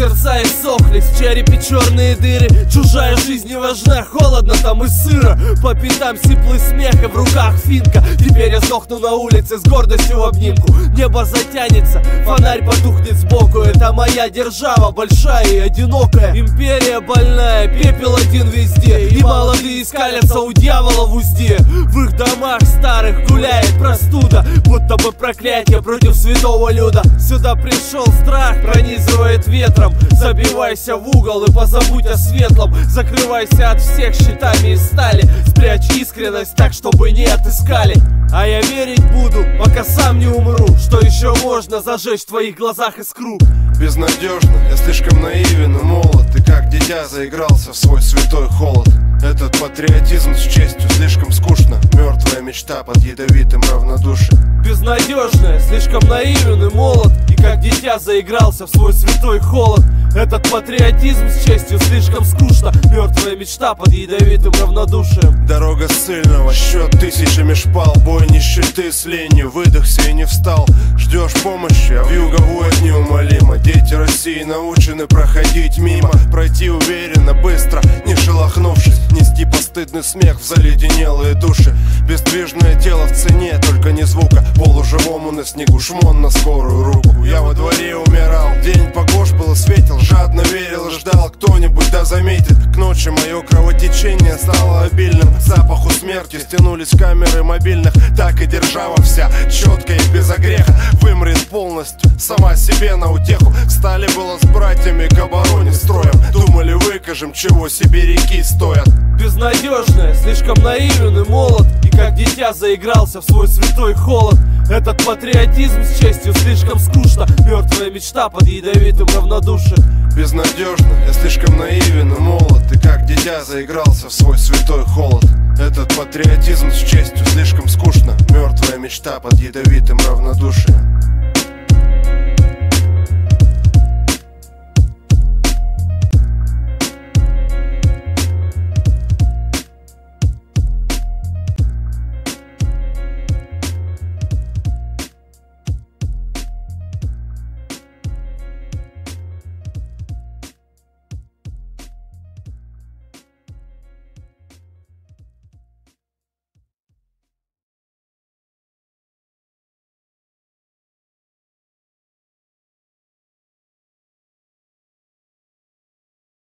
остались в черепе черные дыры. Чужая жизнь не важна, холодно там и сыро. По пятам сиплый смех и в руках финка. Теперь я сдохну на улице с гордостью в обнимку. Небо затянется, фонарь потухнет сбоку. Это моя держава, большая и одинокая. Империя больная, пепел один везде. И молодые скалятся у дьявола в узде. В их домах старых гуляет простуда. Будто бы проклятие против святого люда. Сюда пришел страх, пронизывает ветром Забивайся в угол и позабудь о светлом. Закрывайся от всех щитами из стали. Спрячь искренность так, чтобы не отыскали. А я верить буду, пока сам не умру. Что еще можно зажечь в твоих глазах искру? Безнадежно, я слишком наивен и молод. И как дитя заигрался в свой святой холод. Этот патриотизм с честью слишком скучно. Мертвая мечта под ядовитым равнодушием. Безнадежно, я слишком наивен и молод как дитя заигрался в свой святой холод. Этот патриотизм с честью слишком скучно. Мертвая мечта под ядовитым равнодушием. Дорога ссыльного, счет тысячами шпал Бой нищеты с ленью, выдохся и не встал. Ждешь помощи, а вьюга воет неумолимо. Дети России научены проходить мимо. Пройти уверенно, быстро, не шелохнувшись Нести постыдный смех в заледенелые души. Бездвижное тело в цене, только не звука. Полуживому на снегу шмон на скорую руку. Я во дворе умирал, день погож был светил Жадно верил ждал, кто-нибудь да заметит К ночи мое кровотечение стало обильным. Запаху смерти стянулись камеры мобильных Так и держава вся, четко и без полностью, сама себе на утеху. Стали было с братьями к обороне строем Думали выкажем, чего себе реки стоят. Безнадежно, я слишком наивен и молод. И как дитя заигрался в свой святой холод. Этот патриотизм с честью слишком скучно. Мертвая мечта под ядовитым равнодушием. Безнадежно, я слишком наивен и молод. И как дитя заигрался в свой святой холод. Этот патриотизм с честью слишком скучно. Мертвая мечта под ядовитым равнодушием